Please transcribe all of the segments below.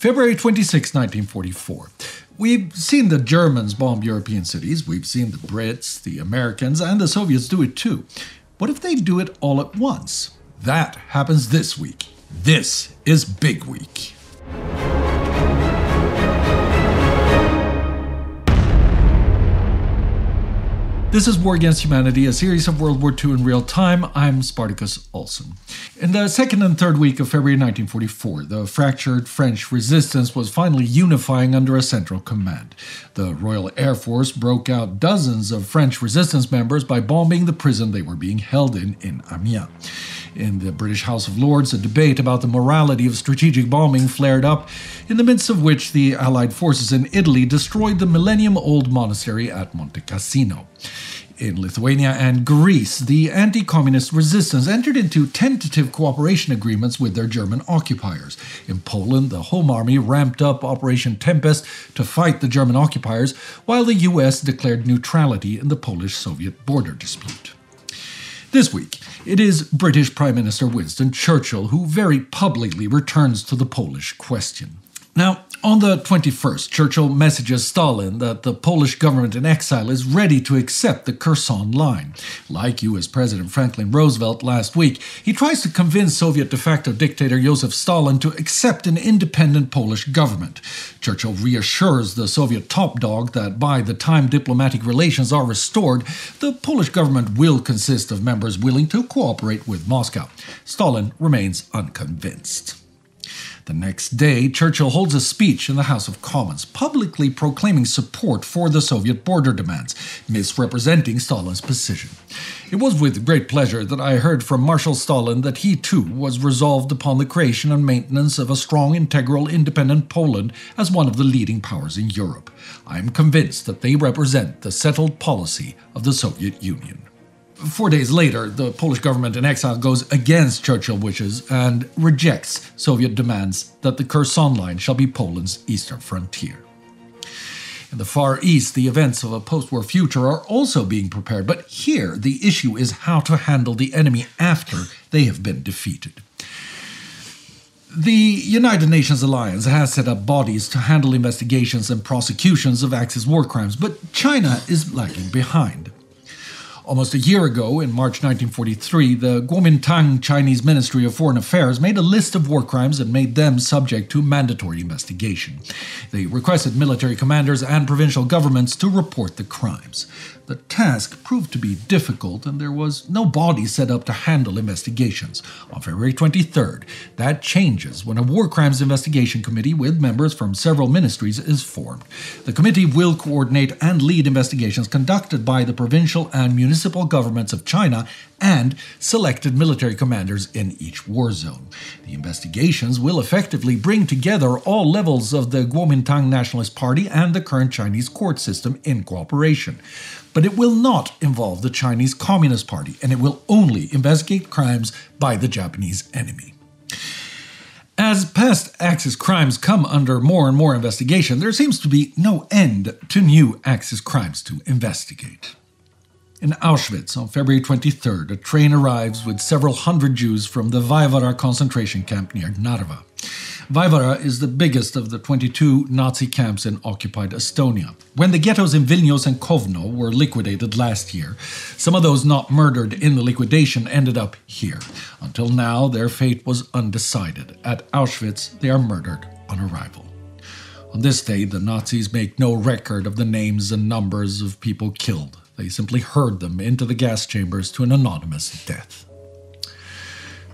February 26, 1944. We've seen the Germans bomb European cities, we've seen the Brits, the Americans, and the Soviets do it too. What if they do it all at once? That happens this week. This is Big Week. This is War Against Humanity, a series of World War II in real time. I'm Spartacus Olsson. In the second and third week of February 1944, the fractured French resistance was finally unifying under a central command. The Royal Air Force broke out dozens of French resistance members by bombing the prison they were being held in in Amiens. In the British House of Lords, a debate about the morality of strategic bombing flared up, in the midst of which the Allied forces in Italy destroyed the millennium old monastery at Monte Cassino. In Lithuania and Greece, the anti communist resistance entered into tentative cooperation agreements with their German occupiers. In Poland, the Home Army ramped up Operation Tempest to fight the German occupiers, while the US declared neutrality in the Polish Soviet border dispute. This week, it is British Prime Minister Winston Churchill who very publicly returns to the Polish question. Now, on the 21st, Churchill messages Stalin that the Polish government in exile is ready to accept the Curzon line. Like US President Franklin Roosevelt last week, he tries to convince Soviet de facto dictator Joseph Stalin to accept an independent Polish government. Churchill reassures the Soviet top dog that by the time diplomatic relations are restored, the Polish government will consist of members willing to cooperate with Moscow. Stalin remains unconvinced. The next day, Churchill holds a speech in the House of Commons, publicly proclaiming support for the Soviet border demands, misrepresenting Stalin's position. It was with great pleasure that I heard from Marshal Stalin that he too was resolved upon the creation and maintenance of a strong, integral, independent Poland as one of the leading powers in Europe. I am convinced that they represent the settled policy of the Soviet Union. Four days later, the Polish government in exile goes against Churchill's wishes and rejects Soviet demands that the Curzon line shall be Poland's eastern frontier. In the Far East, the events of a post war future are also being prepared, but here the issue is how to handle the enemy after they have been defeated. The United Nations Alliance has set up bodies to handle investigations and prosecutions of Axis war crimes, but China is lagging behind. Almost a year ago, in March 1943, the Kuomintang Chinese Ministry of Foreign Affairs made a list of war crimes and made them subject to mandatory investigation. They requested military commanders and provincial governments to report the crimes. The task proved to be difficult, and there was no body set up to handle investigations. On February 23rd, that changes when a War Crimes Investigation Committee with members from several ministries is formed. The committee will coordinate and lead investigations conducted by the provincial and municipal governments of China and selected military commanders in each war zone. The investigations will effectively bring together all levels of the Kuomintang Nationalist Party and the current Chinese court system in cooperation. But it will not involve the Chinese Communist Party, and it will only investigate crimes by the Japanese enemy. As past Axis crimes come under more and more investigation, there seems to be no end to new Axis crimes to investigate. In Auschwitz on February 23rd, a train arrives with several hundred Jews from the Vaivara concentration camp near Narva. Vaivara is the biggest of the 22 Nazi camps in occupied Estonia. When the ghettos in Vilnius and Kovno were liquidated last year, some of those not murdered in the liquidation ended up here. Until now, their fate was undecided. At Auschwitz, they are murdered on arrival. On this day, the Nazis make no record of the names and numbers of people killed. They simply herd them into the gas chambers to an anonymous death.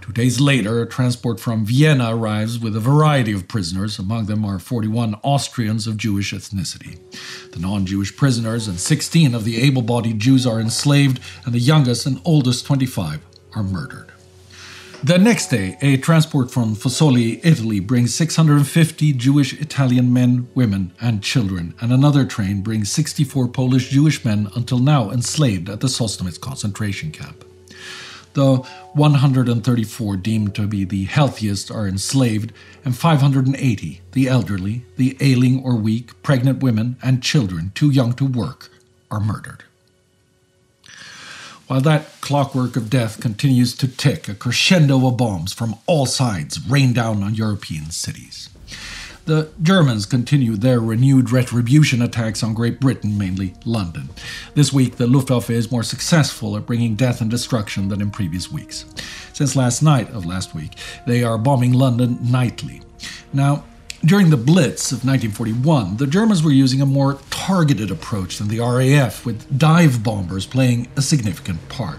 Two days later, a transport from Vienna arrives with a variety of prisoners. Among them are 41 Austrians of Jewish ethnicity. The non Jewish prisoners and 16 of the able bodied Jews are enslaved, and the youngest and oldest, 25, are murdered. The next day, a transport from Fossoli, Italy, brings 650 Jewish Italian men, women, and children, and another train brings 64 Polish Jewish men until now enslaved at the Sosnowiec concentration camp. The 134 deemed to be the healthiest are enslaved, and 580, the elderly, the ailing or weak, pregnant women, and children too young to work, are murdered. While that clockwork of death continues to tick, a crescendo of bombs from all sides rain down on European cities. The Germans continue their renewed retribution attacks on Great Britain, mainly London. This week, the Luftwaffe is more successful at bringing death and destruction than in previous weeks. Since last night of last week, they are bombing London nightly. Now, during the Blitz of 1941, the Germans were using a more targeted approach than the RAF, with dive bombers playing a significant part.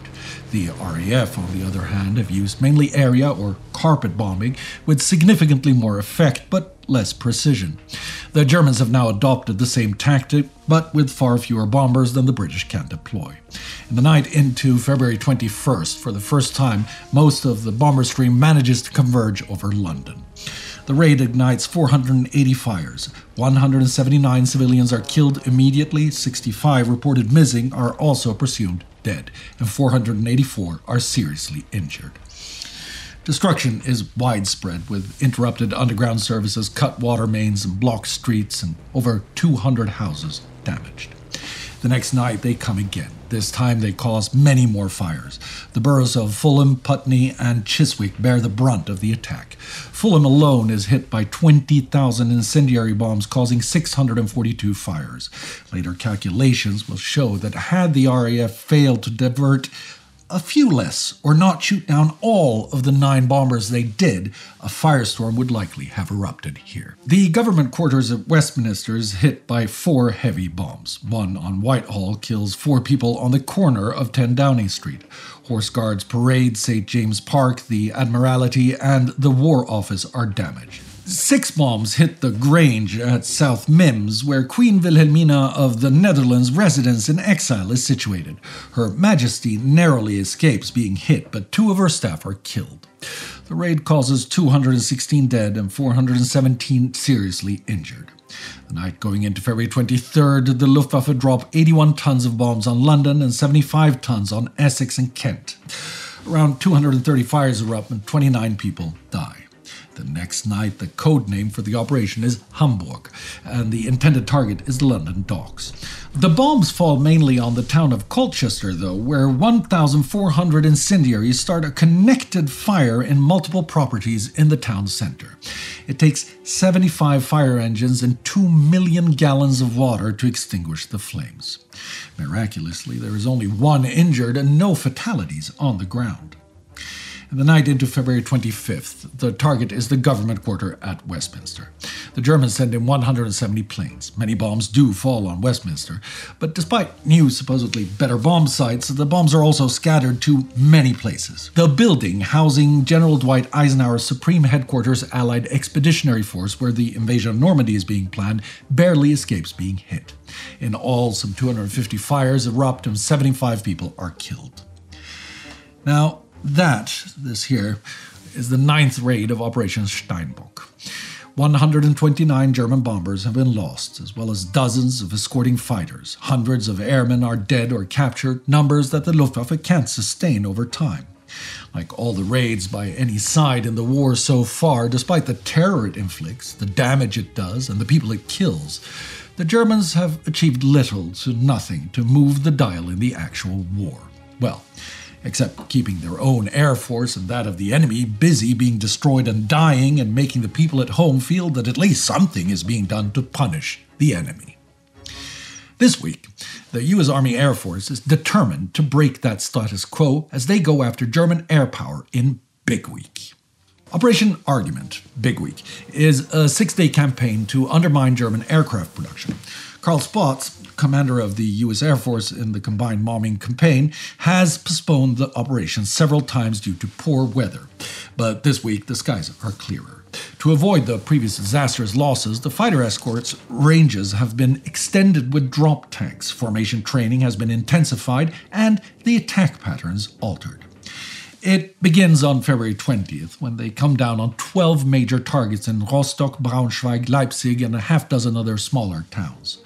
The RAF, on the other hand, have used mainly area or carpet bombing with significantly more effect but less precision. The Germans have now adopted the same tactic, but with far fewer bombers than the British can deploy. In the night into February 21st, for the first time, most of the bomber stream manages to converge over London. The raid ignites 480 fires. 179 civilians are killed immediately, 65 reported missing are also presumed dead, and 484 are seriously injured. Destruction is widespread, with interrupted underground services, cut water mains, and blocked streets, and over 200 houses damaged. The next night, they come again. This time, they cause many more fires. The boroughs of Fulham, Putney, and Chiswick bear the brunt of the attack. Fulham alone is hit by 20,000 incendiary bombs, causing 642 fires. Later calculations will show that had the RAF failed to divert a few less, or not shoot down all of the nine bombers they did, a firestorm would likely have erupted here. The government quarters at Westminster is hit by four heavy bombs. One on Whitehall kills four people on the corner of 10 Downing Street. Horse Guards Parade, St. James Park, the Admiralty, and the War Office are damaged. Six bombs hit the Grange at South Mimms, where Queen Wilhelmina of the Netherlands' residence in exile is situated. Her Majesty narrowly escapes being hit, but two of her staff are killed. The raid causes 216 dead and 417 seriously injured. The night going into February 23rd, the Luftwaffe dropped 81 tons of bombs on London and 75 tons on Essex and Kent. Around 230 fires erupt and 29 people die. The next night, the code name for the operation is Hamburg, and the intended target is the London docks. The bombs fall mainly on the town of Colchester, though, where 1,400 incendiaries start a connected fire in multiple properties in the town center. It takes 75 fire engines and 2 million gallons of water to extinguish the flames. Miraculously, there is only one injured and no fatalities on the ground. In the night into February 25th, the target is the government quarter at Westminster. The Germans send in 170 planes. Many bombs do fall on Westminster, but despite new, supposedly better bomb sights, the bombs are also scattered to many places. The building housing General Dwight Eisenhower's Supreme Headquarters Allied Expeditionary Force, where the invasion of Normandy is being planned, barely escapes being hit. In all, some 250 fires erupt and 75 people are killed. Now, that, this here, is the ninth raid of Operation Steinbock. 129 German bombers have been lost, as well as dozens of escorting fighters. Hundreds of airmen are dead or captured, numbers that the Luftwaffe can't sustain over time. Like all the raids by any side in the war so far, despite the terror it inflicts, the damage it does, and the people it kills, the Germans have achieved little to nothing to move the dial in the actual war. Well, except keeping their own air force and that of the enemy busy being destroyed and dying and making the people at home feel that at least something is being done to punish the enemy. This week, the U.S. Army Air Force is determined to break that status quo as they go after German air power in Big Week. Operation Argument, Big Week, is a six day campaign to undermine German aircraft production. Carl Spaatz, commander of the U.S. Air Force in the combined bombing campaign, has postponed the operation several times due to poor weather. But this week, the skies are clearer. To avoid the previous disastrous losses, the fighter escorts ranges have been extended with drop tanks, formation training has been intensified, and the attack patterns altered. It begins on February 20th when they come down on 12 major targets in Rostock, Braunschweig, Leipzig, and a half dozen other smaller towns.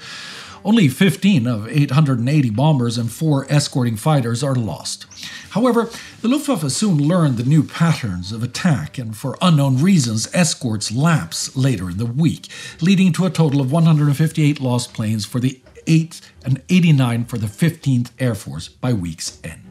Only 15 of 880 bombers and four escorting fighters are lost. However, the Luftwaffe soon learned the new patterns of attack, and for unknown reasons, escorts lapse later in the week, leading to a total of 158 lost planes for the 8th and 89 for the 15th Air Force by week's end.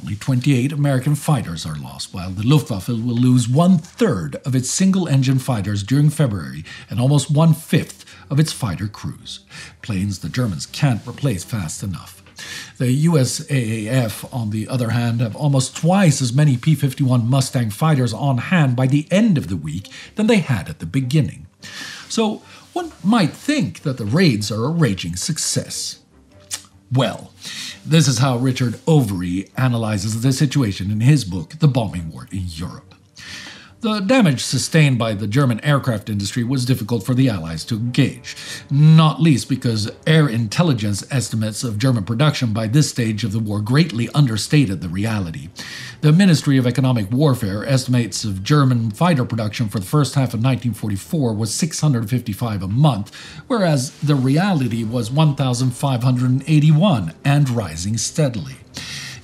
Only 28 American fighters are lost, while the Luftwaffe will lose one third of its single engine fighters during February and almost one fifth of its fighter crews. Planes the Germans can't replace fast enough. The USAAF, on the other hand, have almost twice as many P 51 Mustang fighters on hand by the end of the week than they had at the beginning. So one might think that the raids are a raging success. Well, this is how Richard Overy analyzes the situation in his book, The Bombing War in Europe. The damage sustained by the German aircraft industry was difficult for the Allies to gauge, not least because air intelligence estimates of German production by this stage of the war greatly understated the reality. The Ministry of Economic Warfare estimates of German fighter production for the first half of 1944 was 655 a month, whereas the reality was 1,581 and rising steadily.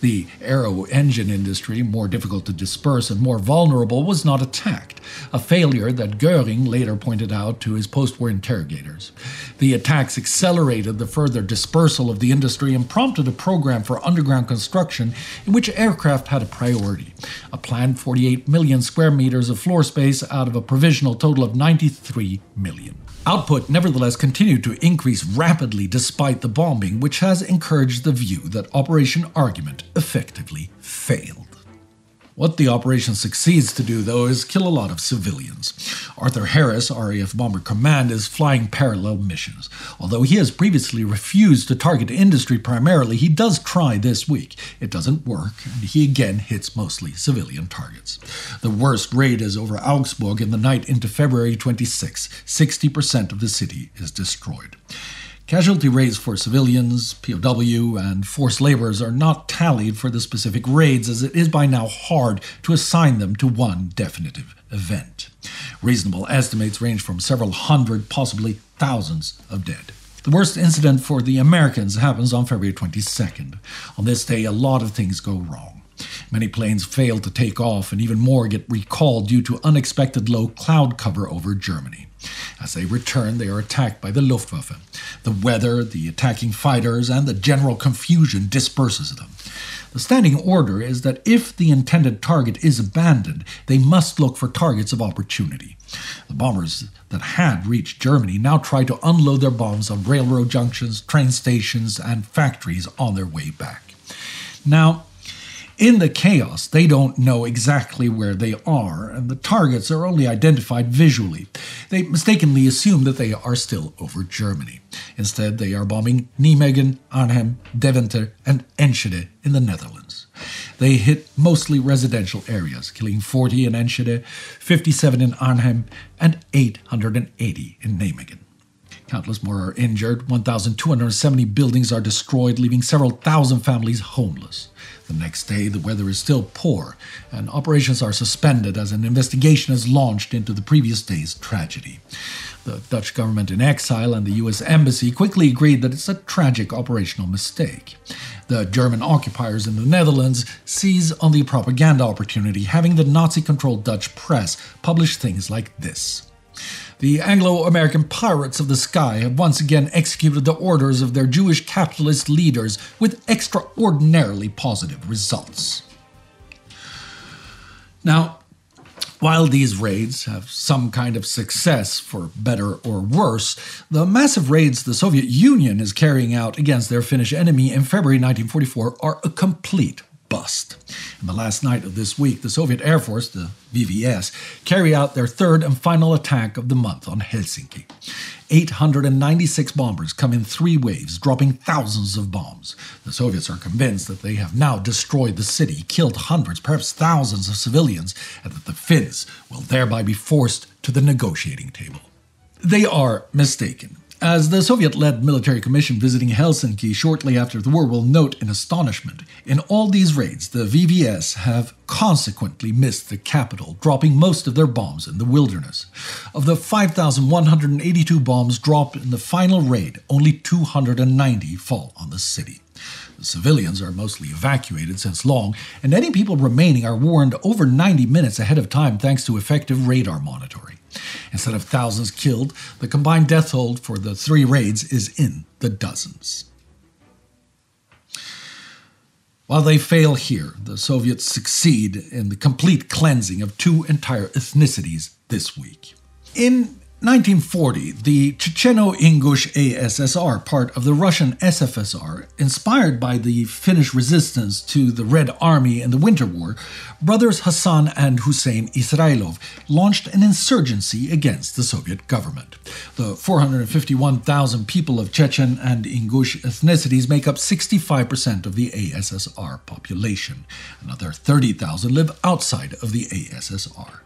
The aero engine industry, more difficult to disperse and more vulnerable, was not attacked, a failure that Goering later pointed out to his post war interrogators. The attacks accelerated the further dispersal of the industry and prompted a program for underground construction in which aircraft had a priority. A planned 48 million square meters of floor space out of a provisional total of 93 million. Output nevertheless continued to increase rapidly despite the bombing, which has encouraged the view that Operation Argument effectively failed. What the operation succeeds to do, though, is kill a lot of civilians. Arthur Harris, RAF Bomber Command, is flying parallel missions. Although he has previously refused to target industry primarily, he does try this week. It doesn't work, and he again hits mostly civilian targets. The worst raid is over Augsburg in the night into February 26. 60% of the city is destroyed. Casualty rates for civilians, POW, and forced laborers are not tallied for the specific raids, as it is by now hard to assign them to one definitive event. Reasonable estimates range from several hundred, possibly thousands, of dead. The worst incident for the Americans happens on February 22nd. On this day, a lot of things go wrong. Many planes fail to take off, and even more get recalled due to unexpected low cloud cover over Germany. As they return, they are attacked by the Luftwaffe. The weather, the attacking fighters, and the general confusion disperses them. The standing order is that if the intended target is abandoned, they must look for targets of opportunity. The bombers that had reached Germany now try to unload their bombs on railroad junctions, train stations, and factories on their way back. Now, in the chaos, they don't know exactly where they are, and the targets are only identified visually. They mistakenly assume that they are still over Germany. Instead, they are bombing Nijmegen, Arnhem, Deventer, and Enschede in the Netherlands. They hit mostly residential areas, killing 40 in Enschede, 57 in Arnhem, and 880 in Nijmegen. Countless more are injured. 1,270 buildings are destroyed, leaving several thousand families homeless. The next day, the weather is still poor, and operations are suspended as an investigation is launched into the previous day's tragedy. The Dutch government in exile and the US embassy quickly agreed that it's a tragic operational mistake. The German occupiers in the Netherlands seize on the propaganda opportunity, having the Nazi controlled Dutch press publish things like this. The Anglo American pirates of the sky have once again executed the orders of their Jewish capitalist leaders with extraordinarily positive results. Now, while these raids have some kind of success, for better or worse, the massive raids the Soviet Union is carrying out against their Finnish enemy in February 1944 are a complete bust. In the last night of this week, the Soviet Air Force, the VVS, carry out their third and final attack of the month on Helsinki. 896 bombers come in three waves, dropping thousands of bombs. The Soviets are convinced that they have now destroyed the city, killed hundreds, perhaps thousands of civilians, and that the Finns will thereby be forced to the negotiating table. They are mistaken. As the Soviet led military commission visiting Helsinki shortly after the war will note in astonishment, in all these raids, the VVS have consequently missed the capital, dropping most of their bombs in the wilderness. Of the 5,182 bombs dropped in the final raid, only 290 fall on the city. Civilians are mostly evacuated since long, and any people remaining are warned over 90 minutes ahead of time thanks to effective radar monitoring. Instead of thousands killed, the combined death toll for the three raids is in the dozens. While they fail here, the Soviets succeed in the complete cleansing of two entire ethnicities this week. In 1940, the Checheno-Ingush ASSR, part of the Russian SFSR, inspired by the Finnish resistance to the Red Army in the Winter War, brothers Hassan and Hussein Israilov launched an insurgency against the Soviet government. The 451,000 people of Chechen and Ingush ethnicities make up 65% of the ASSR population. Another 30,000 live outside of the ASSR.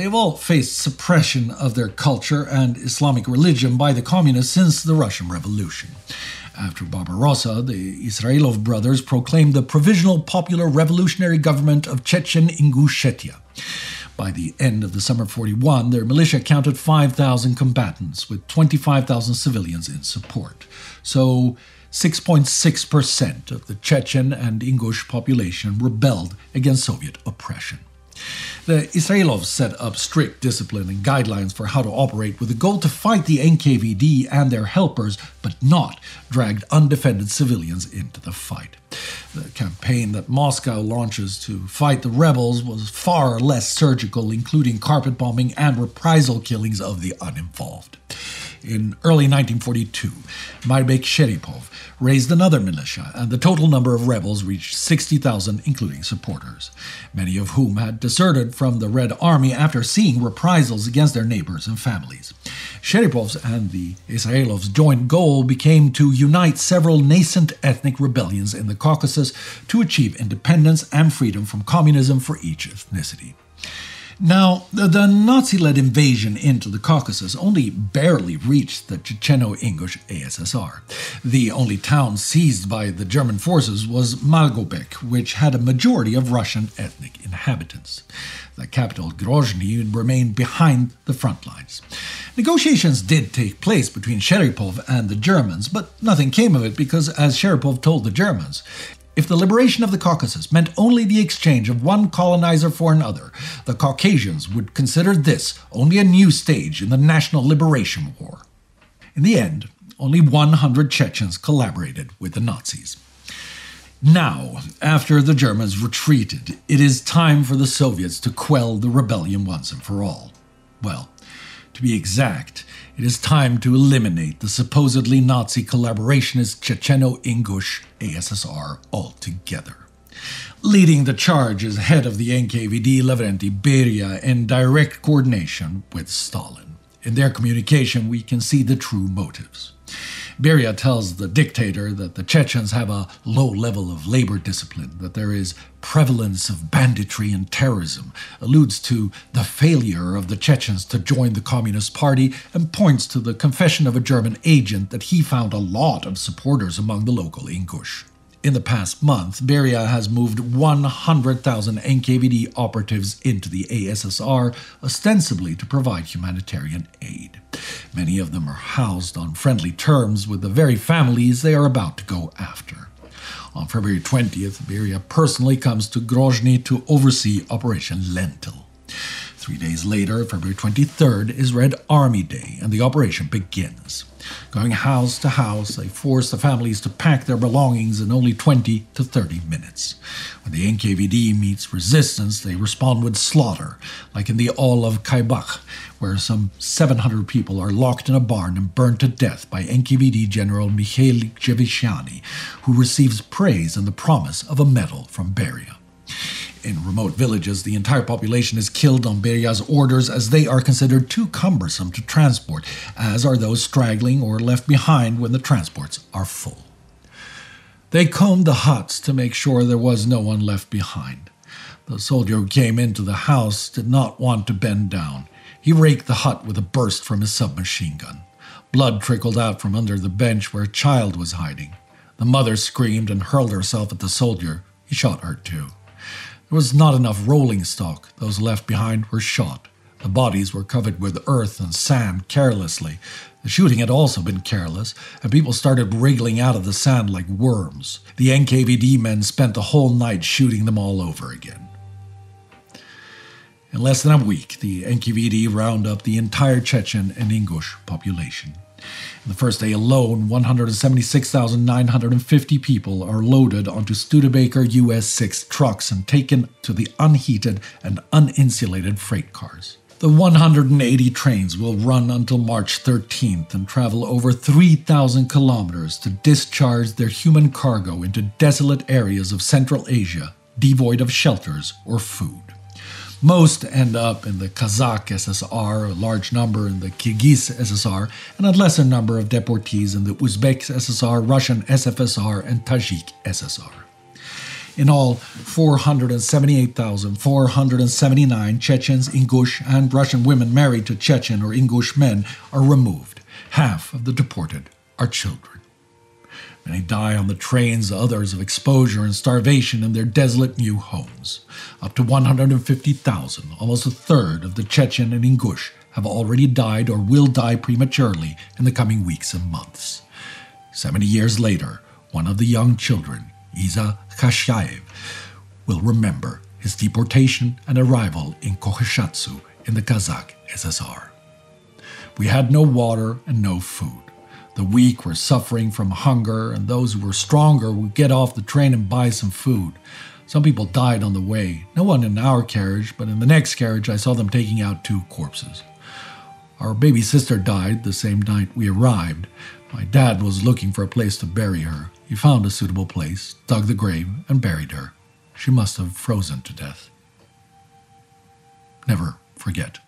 They've all faced suppression of their culture and Islamic religion by the communists since the Russian Revolution. After Barbarossa, the Israilov brothers proclaimed the Provisional Popular Revolutionary Government of Chechen Ingushetia. By the end of the summer of 41, their militia counted 5,000 combatants, with 25,000 civilians in support. So, 6.6% of the Chechen and Ingush population rebelled against Soviet oppression. The Israilovs set up strict discipline and guidelines for how to operate with the goal to fight the NKVD and their helpers, but not drag undefended civilians into the fight. The campaign that Moscow launches to fight the rebels was far less surgical, including carpet bombing and reprisal killings of the uninvolved. In early 1942, Mairbek Sheripov raised another militia, and the total number of rebels reached 60,000, including supporters, many of whom had deserted from the Red Army after seeing reprisals against their neighbors and families. Sheripov's and the Israilovs' joint goal became to unite several nascent ethnic rebellions in the Caucasus to achieve independence and freedom from communism for each ethnicity. Now, the, Nazi led invasion into the Caucasus only barely reached the Checheno Ingush ASSR. The only town seized by the German forces was Malgobek, which had a majority of Russian ethnic inhabitants. The capital, Grozny, remained behind the front lines. Negotiations did take place between Sheripov and the Germans, but nothing came of it because, as Sheripov told the Germans, if the liberation of the Caucasus meant only the exchange of one colonizer for another, the Caucasians would consider this only a new stage in the national liberation war. In the end, only 100 Chechens collaborated with the Nazis. Now, after the Germans retreated, it is time for the Soviets to quell the rebellion once and for all. Well, to be exact, it is time to eliminate the supposedly Nazi collaborationist Checheno Ingush ASSR altogether. Leading the charge is head of the NKVD Lavrenti Beria in direct coordination with Stalin. In their communication, we can see the true motives. Beria tells the dictator that the Chechens have a low level of labor discipline, that there is prevalence of banditry and terrorism, alludes to the failure of the Chechens to join the Communist Party, and points to the confession of a German agent that he found a lot of supporters among the local Ingush. In the past month, Beria has moved 100,000 NKVD operatives into the ASSR, ostensibly to provide humanitarian aid. Many of them are housed on friendly terms with the very families they are about to go after. On February 20th, Beria personally comes to Grozny to oversee Operation Lentil. Three days later, February 23rd, is Red Army Day, and the operation begins. Going house to house, they force the families to pack their belongings in only 20 to 30 minutes. When the NKVD meets resistance, they respond with slaughter, like in the All of Khaibakh, where some 700 people are locked in a barn and burned to death by NKVD General Mikhail Gvishiani, who receives praise and the promise of a medal from Beria. In remote villages, the entire population is killed on Beria's orders as they are considered too cumbersome to transport, as are those straggling or left behind when the transports are full. They combed the huts to make sure there was no one left behind. The soldier who came into the house did not want to bend down. He raked the hut with a burst from his submachine gun. Blood trickled out from under the bench where a child was hiding. The mother screamed and hurled herself at the soldier. He shot her too. There was not enough rolling stock. Those left behind were shot. The bodies were covered with earth and sand carelessly. The shooting had also been careless, and people started wriggling out of the sand like worms. The NKVD men spent the whole night shooting them all over again. In less than a week, the NKVD round up the entire Chechen and Ingush population. In the first day alone, 176,950 people are loaded onto Studebaker US 6 trucks and taken to the unheated and uninsulated freight cars. The 180 trains will run until March 13th and travel over 3,000 kilometers to discharge their human cargo into desolate areas of Central Asia, devoid of shelters or food. Most end up in the Kazakh SSR, a large number in the Kyrgyz SSR, and a lesser number of deportees in the Uzbek SSR, Russian SFSR, and Tajik SSR. In all, 478,479 Chechens, Ingush, and Russian women married to Chechen or Ingush men are removed. Half of the deported are children. Many die on the trains, others of exposure and starvation in their desolate new homes. Up to 150,000, almost a third of the Chechen and Ingush, have already died or will die prematurely in the coming weeks and months. Seventy years later, one of the young children, Isa Khashayev, will remember his deportation and arrival in Kokshetau in the Kazakh SSR. We had no water and no food. The weak were suffering from hunger, and those who were stronger would get off the train and buy some food. Some people died on the way. No one in our carriage, but in the next carriage, I saw them taking out two corpses. Our baby sister died the same night we arrived. My dad was looking for a place to bury her. He found a suitable place, dug the grave, and buried her. She must have frozen to death. Never forget.